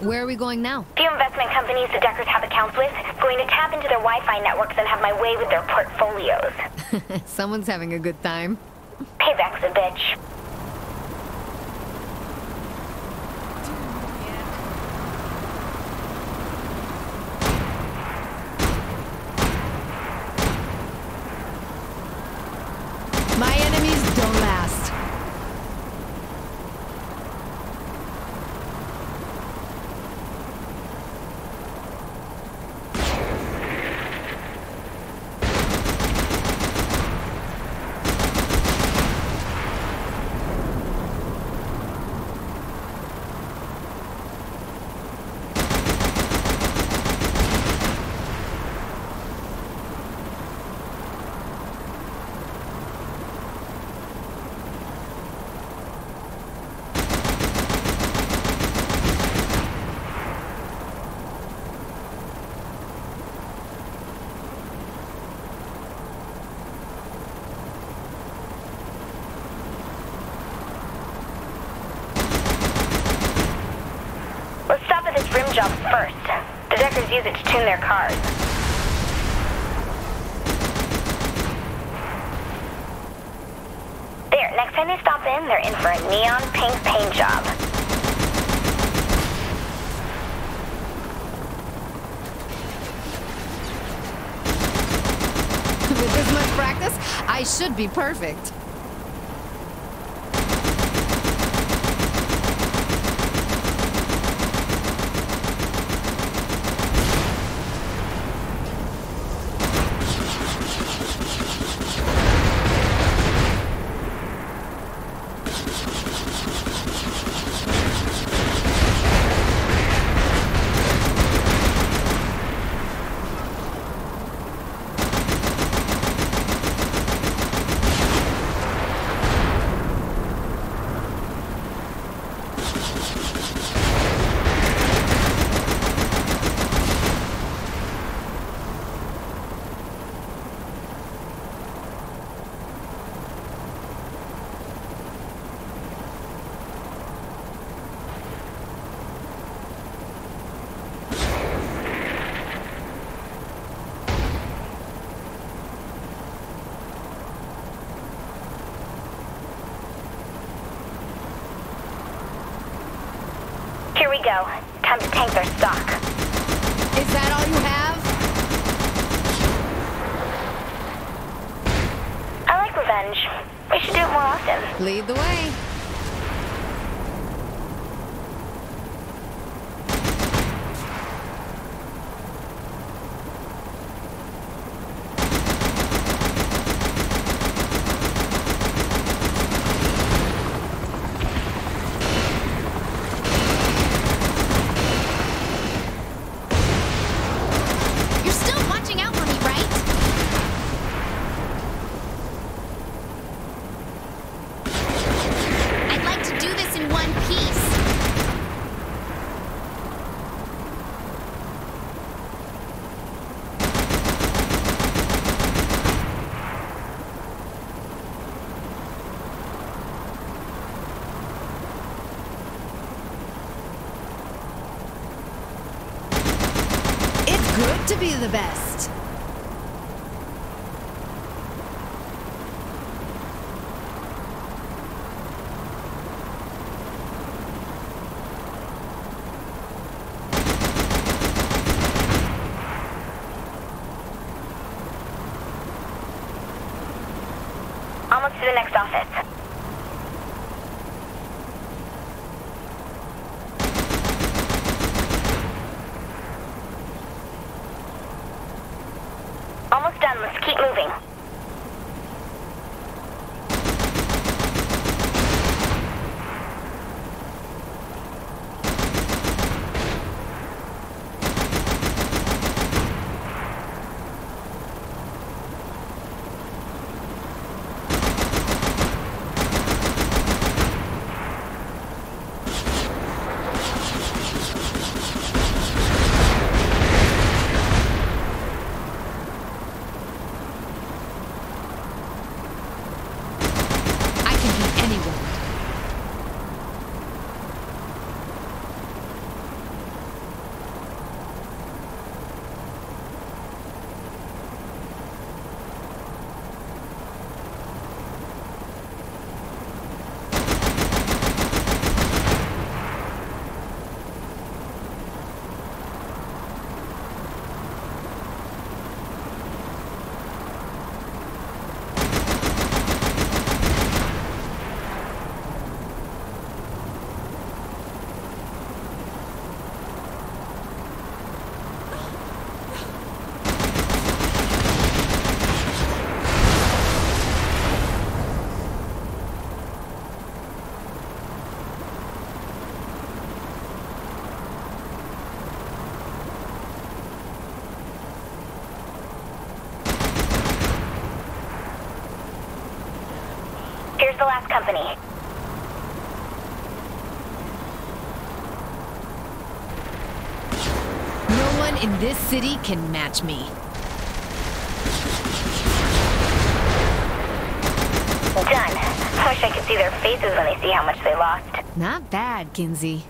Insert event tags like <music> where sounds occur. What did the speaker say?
Where are we going now? Few investment companies the Deckers have accounts with, going to tap into their Wi-Fi networks and have my way with their portfolios. <laughs> Someone's having a good time. Payback's a bitch. My enemies don't last. Let's rim job first. The Deckers use it to tune their cars. There, next time they stop in, they're in for a neon pink paint job. <laughs> With this much practice, I should be perfect. We go. Time to tank their stock. Is that all you have? I like revenge. We should do it more often. Lead the way. You're still watching out for me, right? I'd like to do this in one piece. It's good to be the best. Almost to the next office. Done. Let's keep moving. The last company. No one in this city can match me. Done. I Wish I could see their faces when they see how much they lost. Not bad, Kinzie.